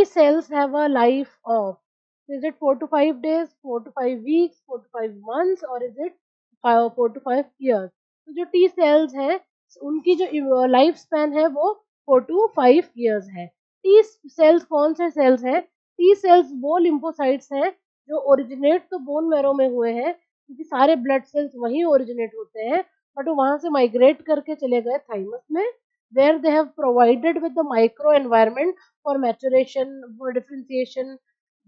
T cells have a life of is it 4 to 5 days, 4 to 5 weeks, 4 to 5 months or is it 5 4 to 5 years? तो जो T cells हैं उनकी जो life span है वो 4 to 5 years है T cells कौन से cells हैं T cells वो lymphocytes हैं जो ओरिजिनेट तो बोन मैरो में हुए हैं क्योंकि सारे ब्लड सेल्स वहीं ओरिजिनेट होते हैं बट वहाँ से माइग्रेट करके चले गए थाइमस में where they have provided with the micro environment for maturation, for differentiation,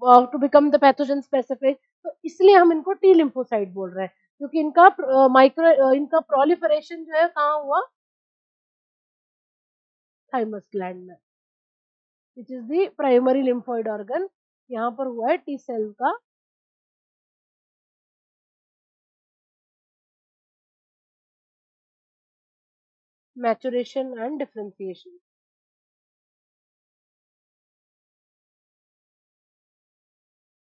uh, to become the pathogen specific. तो इसलिए हम इनको टी लिम्फोसाइट बोल रहे हैं क्योंकि इनका माइक्रो uh, इनका प्रोलिफरेशन जो है कहाँ हुआ थाइमस ग्लैंड में which is the primary lymphoid organ यहाँ पर हुआ है टी सेल का maturation and differentiation.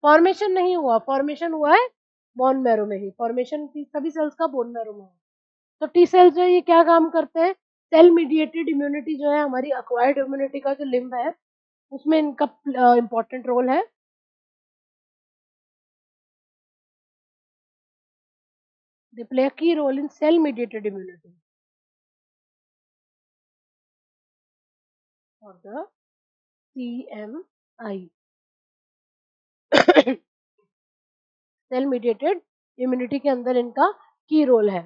फॉर्मेशन नहीं हुआ फॉर्मेशन हुआ है बोन मैरो में ही। फॉर्मेशन सभी सेल्स का बोन मैरो में तो टी सेल्स जो है, ये क्या काम करते हैं? सेल मीडिएटेड इम्यूनिटी जो है, हमारी अक्वायर्ड इम्यूनिटी का जो लिम्ब है, उसमें इनका इंपॉर्टेंट रोल है। They play a key role in cell mediated immunity or the CMI. Cell mediated immunity के अंदर इनका की रोल है।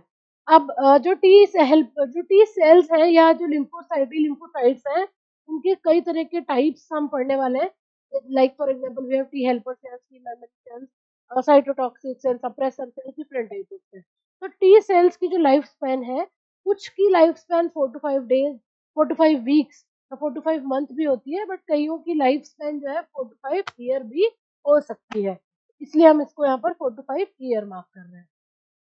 अब जो टी हेल्प जो टी सेल्स हैं या जो लिम्फोसाइटी लिम्फोसाइट्स हैं, उनके कई तरह के टाइप्स हम पढ़ने वाले हैं। Like for example we have T helper cells T memory cells cytotoxic cells suppressor cells different type होते हैं तो टी सेल्स की जो लाइफ स्पैन है, कुछ की life span four to five days four to five weeks four to five month भी होती है बट कईयों की लाइफ स्पेन जो है फोर टू फाइव ईयर भी हो सकती है। इसलिए हम इसको यहाँ पर four to five year mark कर रहे हैं।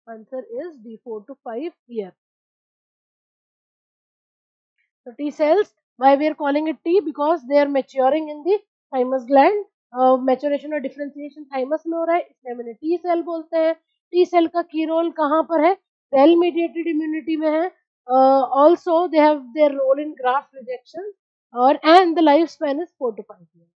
Answer is D four to five year So T cells, why we are calling it T? Because they are maturing in the thymus gland. Uh, maturation और differentiation thymus में हो रहा है इसलिए मैंने T cell बोलते हैं। T cell का की रोल कहाँ पर है? सेल मीडिएटेड इम्यूनिटी में है। Uh, also, they have their role in graft rejection or and the lifespan is 4 to 5 years.